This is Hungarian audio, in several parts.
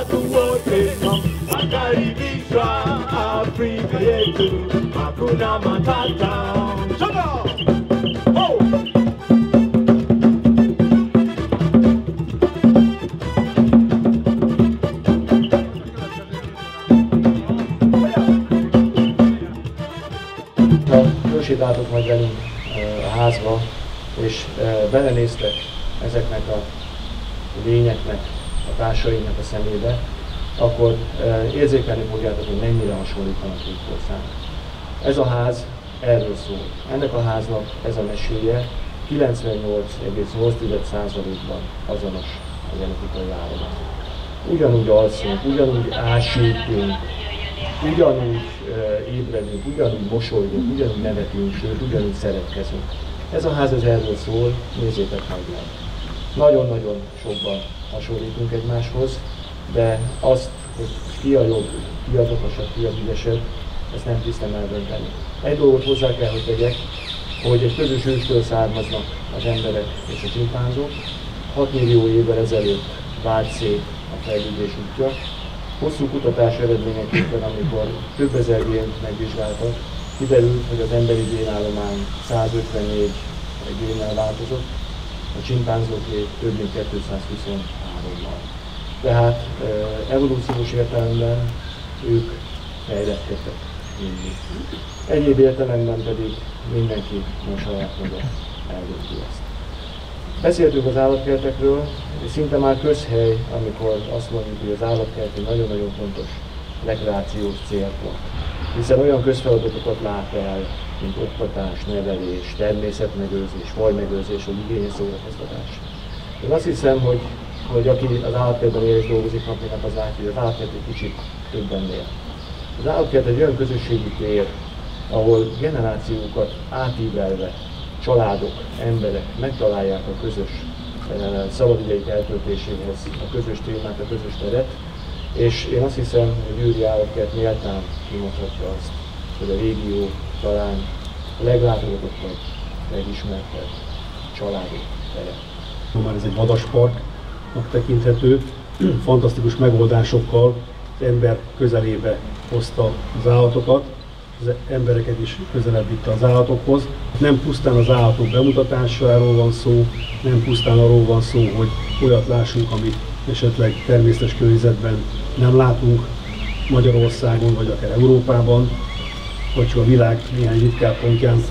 watu wote fölsétáltok majd velünk a házba, és belenéztek ezeknek a lényeknek, a társainknak a szemébe, akkor érzékelni fogjátok, hogy mennyire hasonlítanak hozzánk. Ez a ház erről szól. Ennek a háznak ez a meséje 98,8%-ban azonos a genetikai áramban. Ugyanúgy alszunk, ugyanúgy ásítunk, ugyanúgy ébredünk, ugyanúgy mosolygunk, ugyanúgy nevetünk, sőt, ugyanúgy szeretkezünk. Ez a ház az erről szól, nézzétek meg. Nagyon-nagyon sokban hasonlítunk egymáshoz, de azt, hogy ki a jobb, ki az okosabb, ki az ügyesebb, ezt nem tisztem eldönteni. Egy dolgot hozzá kell, hogy tegyek, hogy egy közös őstől származnak az emberek és a csimpánzok. 6 millió évvel ezelőtt vált szét a fejlődés útja, Hosszú kutatás eredményeképpen, amikor több ezer gént megvizsgáltak, kiderült, hogy az emberi génállomány 154 génnel változott, a csimpánzóké több mint 223-mal. Tehát evolúciós értelemben ők fejlettek mindig. Egyéb értelemben pedig mindenki most saját maga eldönti ezt. Beszéltünk az állatkertekről, és szinte már közhely, amikor azt mondjuk, hogy az állatkert nagyon-nagyon fontos rekreációs célpont. Hiszen olyan közfeladatokat lát el, mint oktatás, nevelés, természetmegőrzés, fajmegőrzés, vagy igényes szórakoztatás. Én azt hiszem, hogy, hogy aki az állatkertben él és dolgozik nap, az látja, hogy az állatkert egy kicsit többen él. Az állatkert egy olyan közösségi tér, ahol generációkat átívelve családok, emberek megtalálják a közös eh, szabadidejük eltöltéséhez a közös témát, a közös teret, és én azt hiszem, hogy Győri Állatkert méltán kimondhatja azt, hogy a régió talán a leglátogatottabb, legismertebb családi tere. Már ez egy vadasparknak tekinthető, fantasztikus megoldásokkal az ember közelébe hozta az állatokat, az embereket is közelebb vitte az állatokhoz. Nem pusztán az állatok bemutatásáról van szó, nem pusztán arról van szó, hogy olyat lássunk, amit esetleg természetes környezetben nem látunk Magyarországon, vagy akár Európában, vagy csak a világ néhány ritkább pontján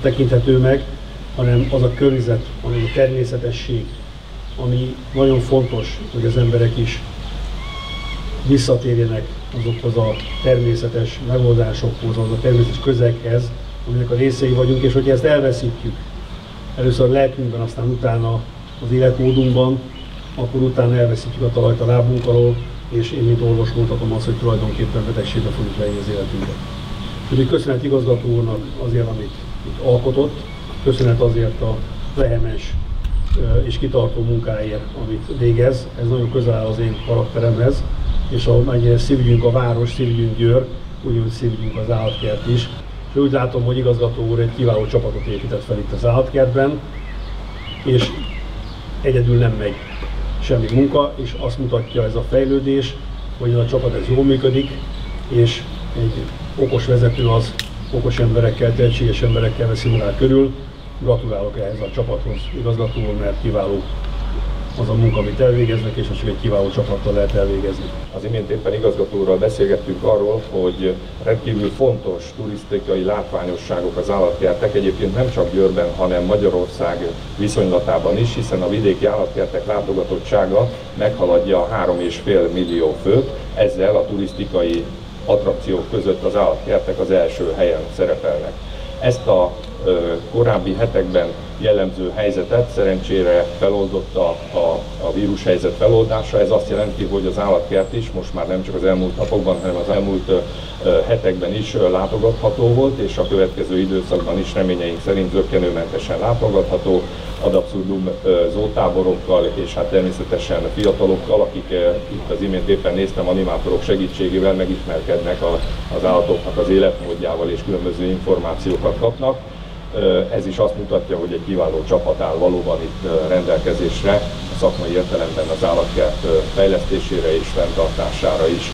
tekinthető meg, hanem az a környezet, hanem a természetesség, ami nagyon fontos, hogy az emberek is visszatérjenek azokhoz a természetes megoldásokhoz, az a természetes közeghez, aminek a részei vagyunk, és hogy ezt elveszítjük, először a lelkünkben, aztán utána az életmódunkban, akkor utána elveszítjük a talajt a lábunk alól, és én, mint orvos mondhatom azt, hogy tulajdonképpen betegségbe fogjuk lenni az életünkbe. Úgyhogy köszönet igazgató úrnak azért, amit itt alkotott, köszönet azért a vehemes és kitartó munkáért, amit végez. Ez nagyon közel áll az én karakteremhez, és ahol mennyire szívügyünk a város, szívügyünk Győr, úgy szívügyünk az állatkert is. És úgy látom, hogy igazgató úr egy kiváló csapatot épített fel itt az állatkertben, és egyedül nem megy semmi munka, és azt mutatja ez a fejlődés, hogy ez a csapat ez jól működik, és egy okos vezető az okos emberekkel, tehetséges emberekkel veszi magát körül. Gratulálok ehhez a csapathoz, igazgató mert kiváló az a munka, amit elvégeznek, és csak egy kiváló csapattal lehet elvégezni. Az imént éppen igazgatóról beszélgettünk arról, hogy rendkívül fontos turisztikai látványosságok az állatkertek, egyébként nem csak Győrben, hanem Magyarország viszonylatában is, hiszen a vidéki állatkertek látogatottsága meghaladja 3,5 millió főt, ezzel a turisztikai attrakciók között az állatkertek az első helyen szerepelnek. Ezt a korábbi hetekben jellemző helyzetet szerencsére feloldotta a, a vírushelyzet feloldása. Ez azt jelenti, hogy az állatkert is most már nem csak az elmúlt napokban, hanem az elmúlt hetekben is látogatható volt, és a következő időszakban is reményeink szerint zöggenőmentesen látogatható ad abszurdum zótáborokkal, és hát természetesen fiatalokkal, akik itt az imént éppen néztem animátorok segítségével megismerkednek az állatoknak az életmódjával és különböző információkat kapnak Ez is azt mutatja, hogy egy kiváló csapat áll valóban itt rendelkezésre, a szakmai értelemben az állatkert fejlesztésére és fenntartására is.